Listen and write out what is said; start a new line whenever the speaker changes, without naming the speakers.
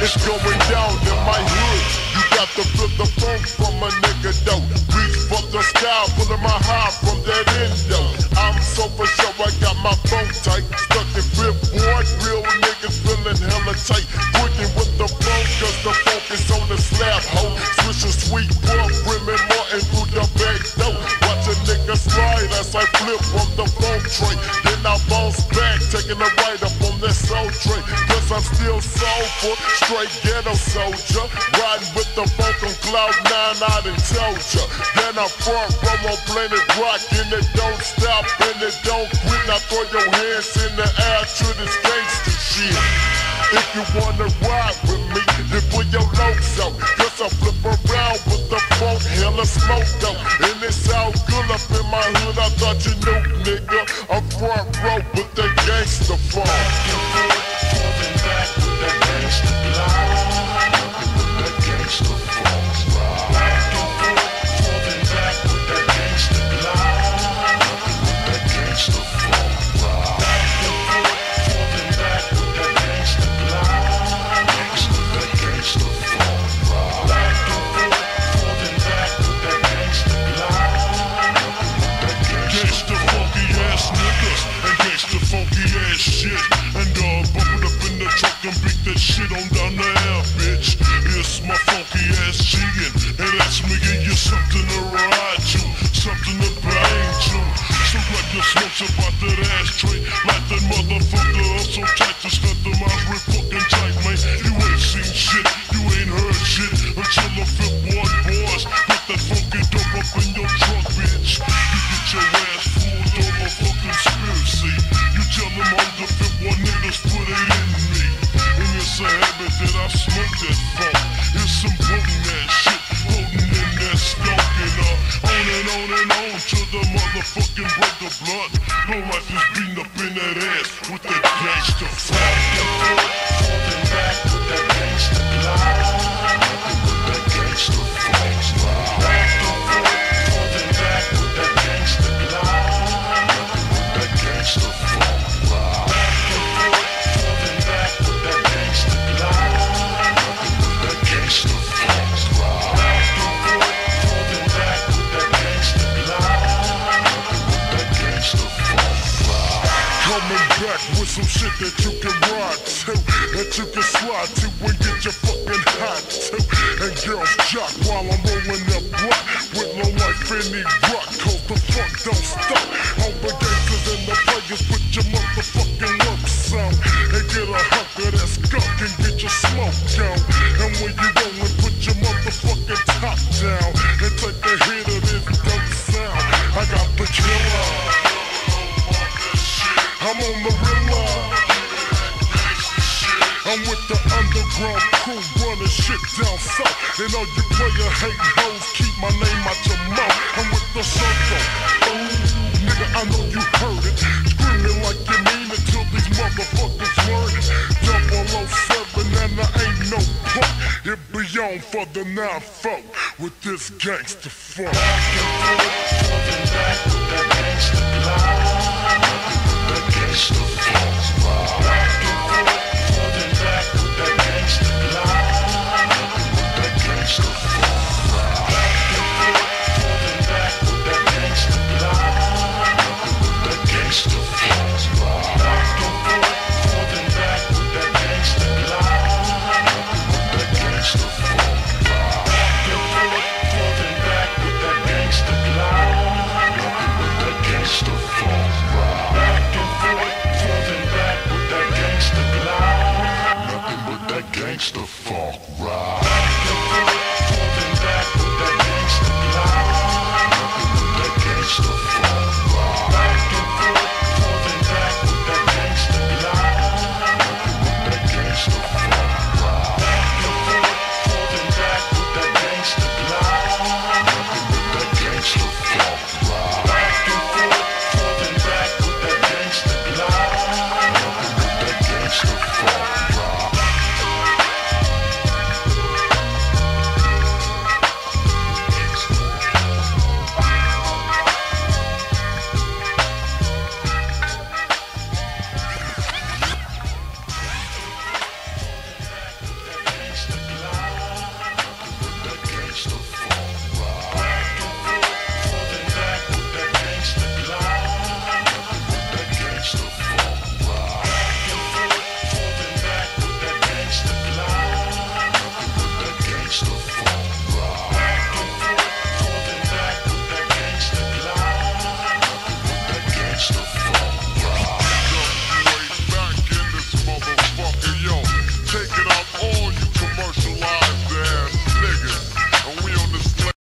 It's going down in my hood. You got to flip the phone sky, pulling my high from that endo. I'm so for sure I got my phone tight. Stuck in ward, real niggas feeling hella tight. Working with the phone, cause the focus on the slab hoe. Switching sweet blood, brimming Martin through the back door. Watch a nigga slide as I flip from the phone tray. Then I bounce back, taking a right up on that soul tray. Cause I'm still soulful, straight ghetto soldier. Riding with the funk on cloud nine, I done told ya. Then I'm front row on Planet Rock, and it don't stop and it don't quit. Now throw your hands in the air to this gangster shit. If you wanna ride with me, then put your locs out. Cause I flip around with the funk, hella smoke though. And it's all good up in my hood, I thought you knew,
smokes about that ashtray, like that motherfucker up so tight to stunt the mouth real fucking tight, man. You ain't seen shit, you ain't heard shit until the fifth ward blood. No Back with some shit that you can ride to, that you can slide to and get your fucking hot to. And girls jock while I'm rolling up block with no life any rock, cause the funk don't stop. All the gangsters and the players put your motherfucking works on. And get a hunk of that skunk and get your smoke on. I'm with the underground crew running shit down south. And all you player hating hoes keep my name out your mouth. I'm with the circle. Ooh, nigga, I know you heard it. Screaming like you mean it till these motherfuckers learn it. Double 07 and I ain't no punk. It be on for the 9-4 with this gangster funk.
Gangsta Ah!